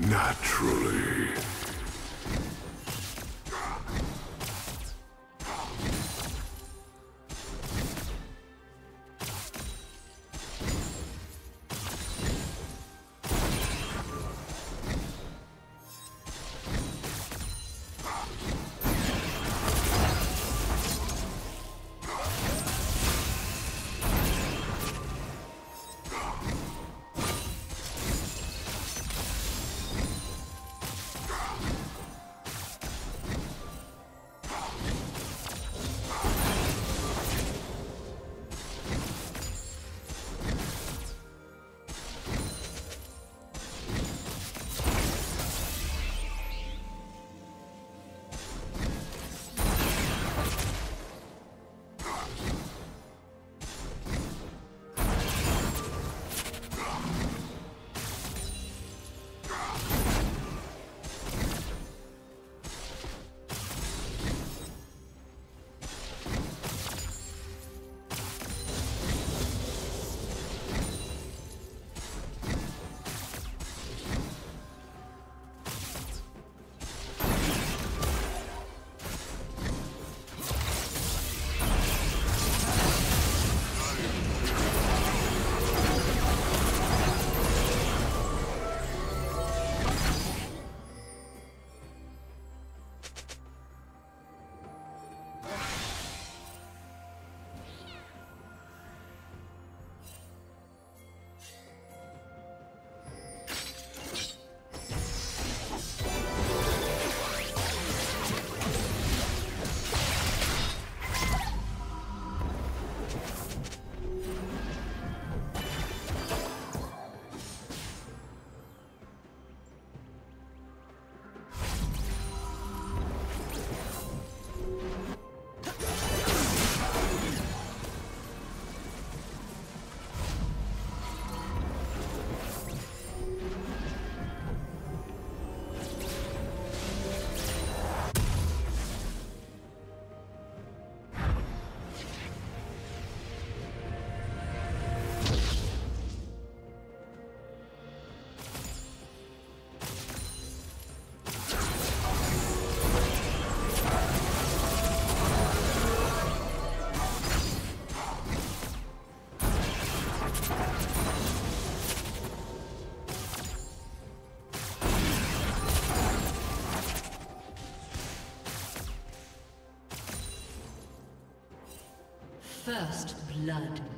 Naturally. First blood.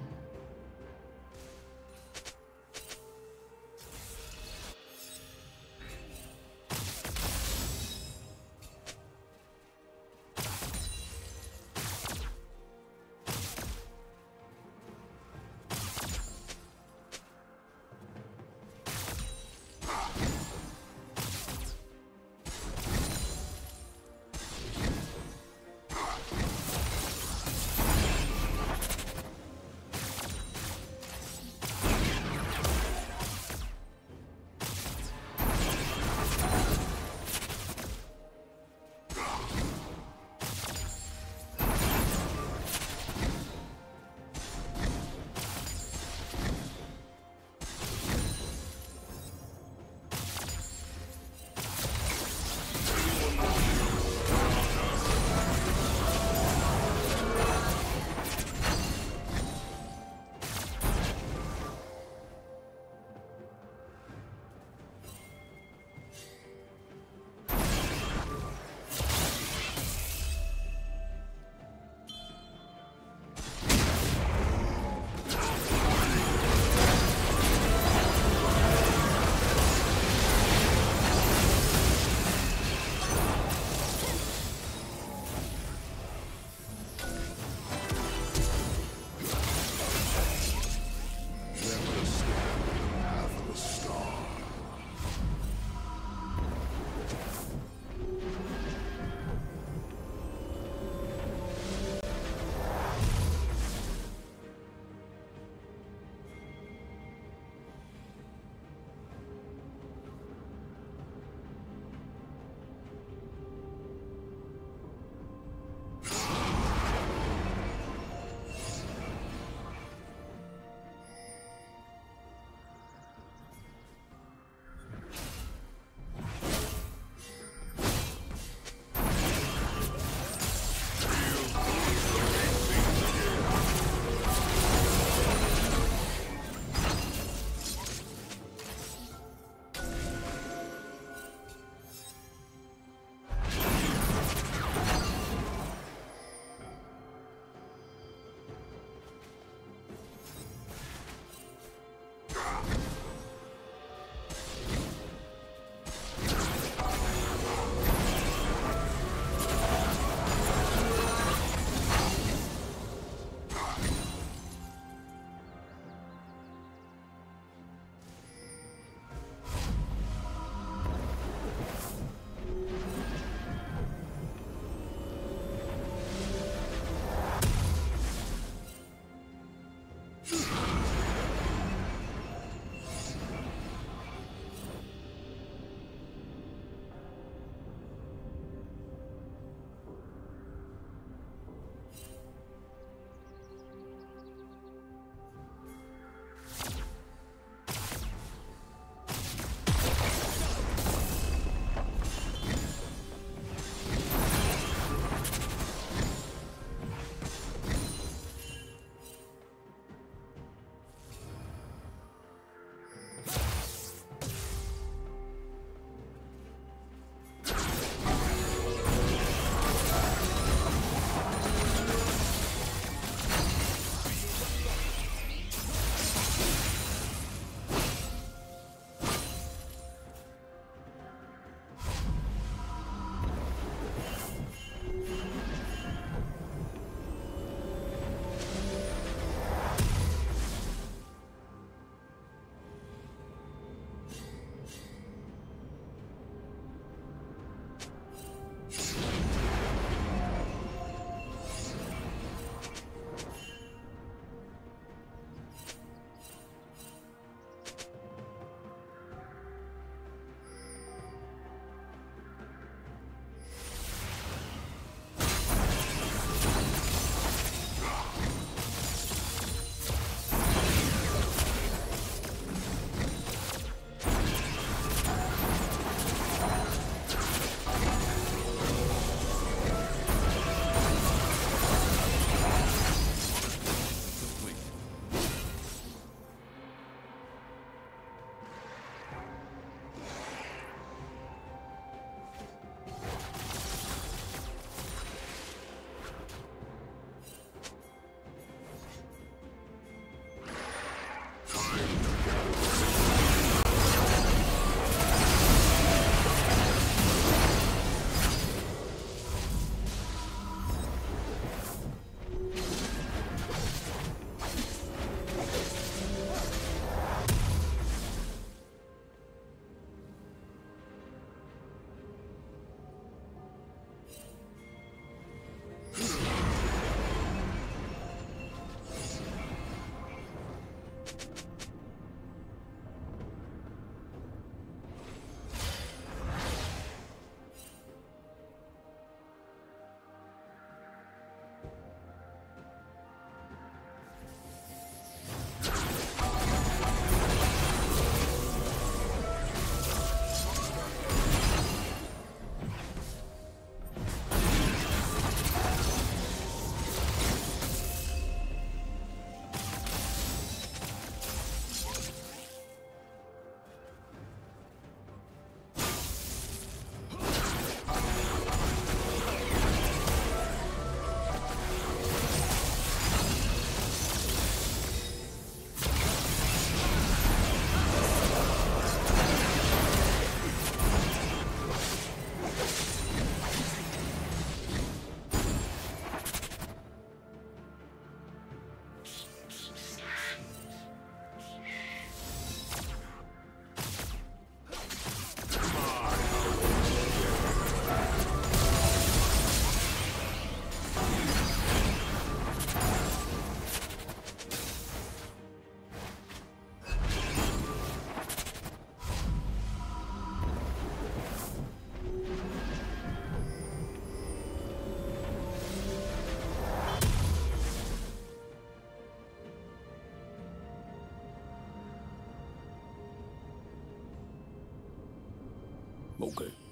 Okay. Killing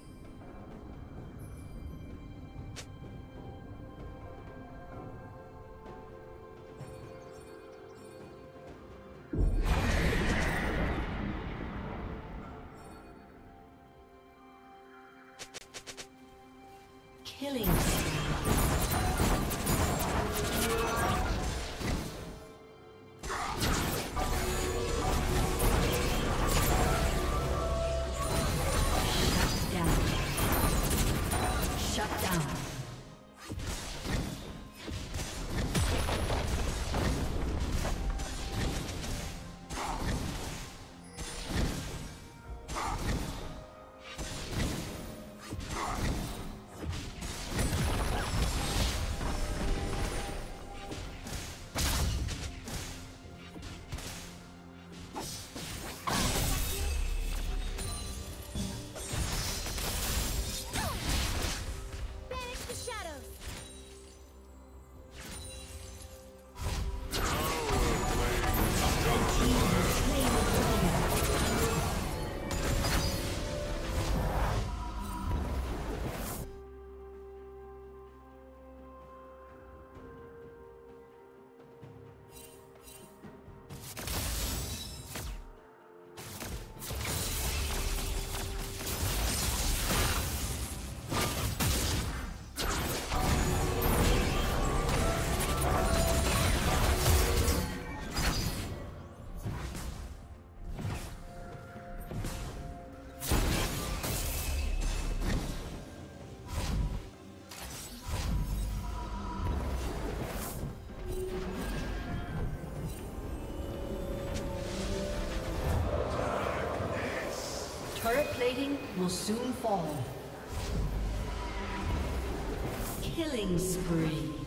plating will soon fall. Killing spree.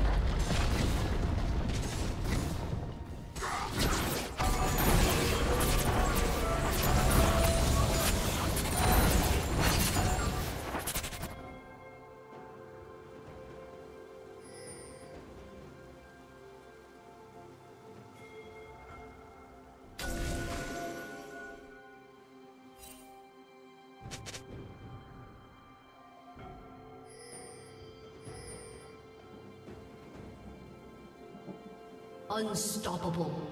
Unstoppable.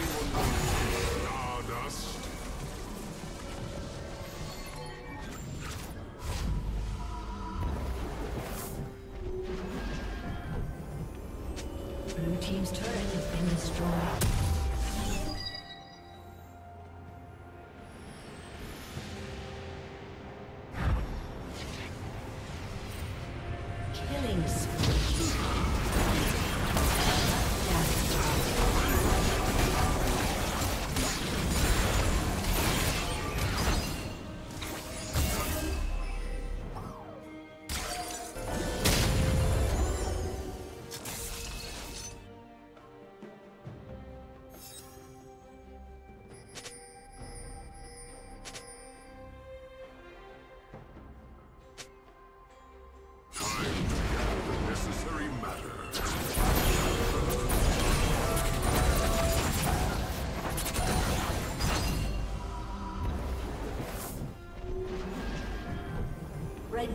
Red